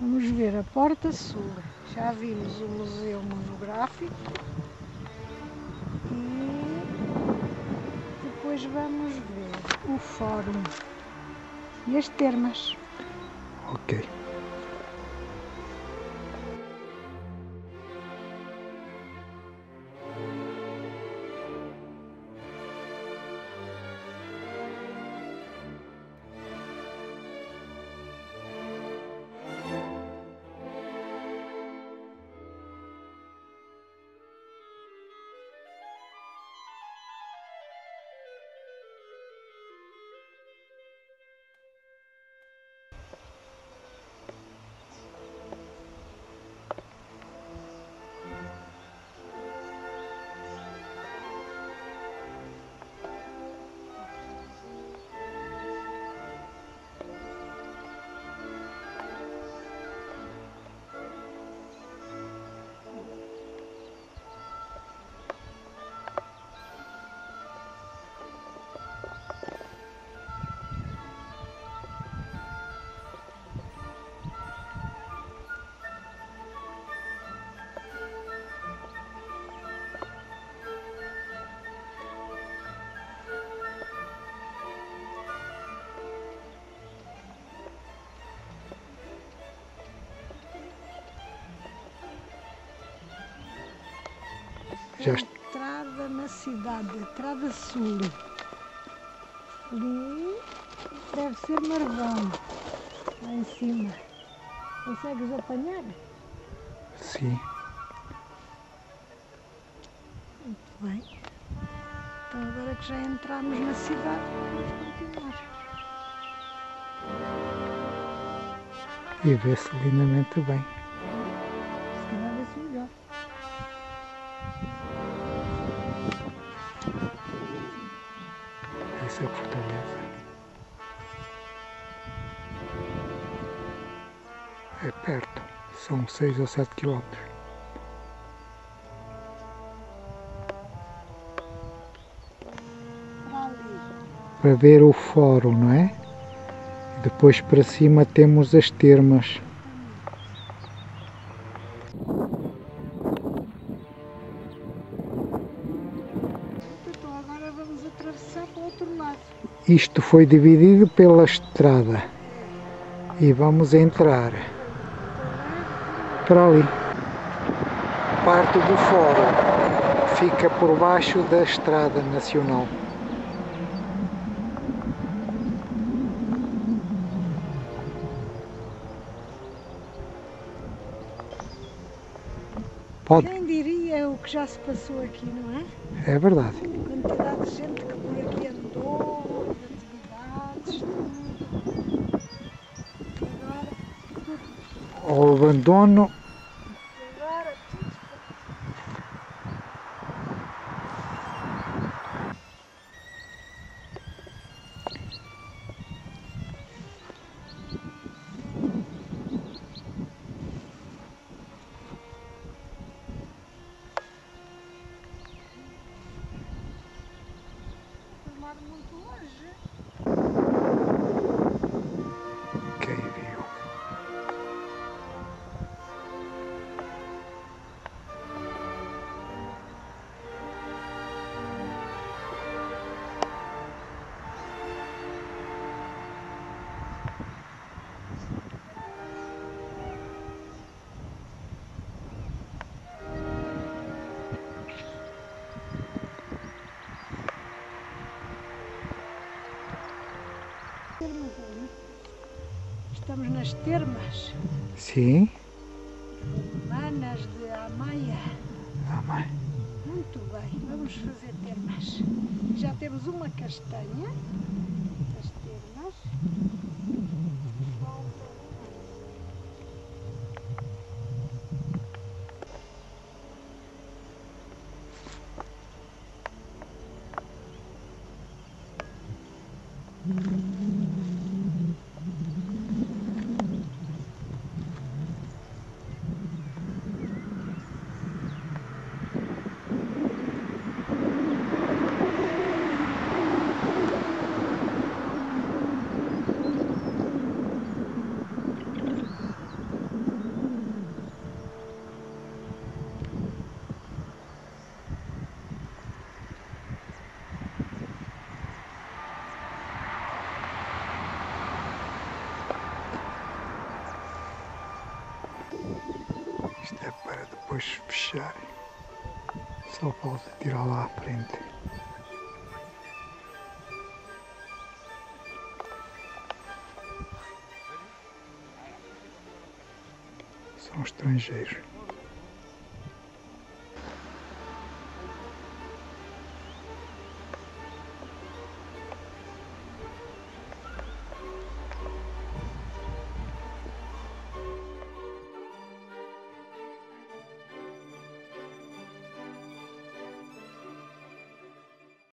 Vamos ver a Porta Sul. Já vimos o Museu Monográfico. E depois vamos ver o Fórum e as termas. Ok. Já Entrada na cidade, entrada sul. Ali deve ser Marvão, lá em cima. Consegues apanhar? Sim. Muito bem. Então agora que já entramos na cidade, vamos continuar. E vê-se lindamente bem. Se calhar vê-se melhor. Essa é a fortaleza. É perto. São 6 ou 7 quilómetros. Para ali. Para ver o fórum, não é? Depois para cima temos as termas. Atravessar para o outro lado. Isto foi dividido pela estrada. E vamos entrar para ali. Parte do fórum fica por baixo da estrada nacional. Pode, Diria o que já se passou aqui, não é? é verdade. quantidade de gente que por aqui andou, atividades, tudo. Agora, O abandono muito longe. Estamos nas termas Sim. romanas de Amaia. Mãe. Muito bem, vamos fazer termas. já temos uma castanha, as termas. Falta É para depois fechar. Só falta tirar lá à frente. São estrangeiros.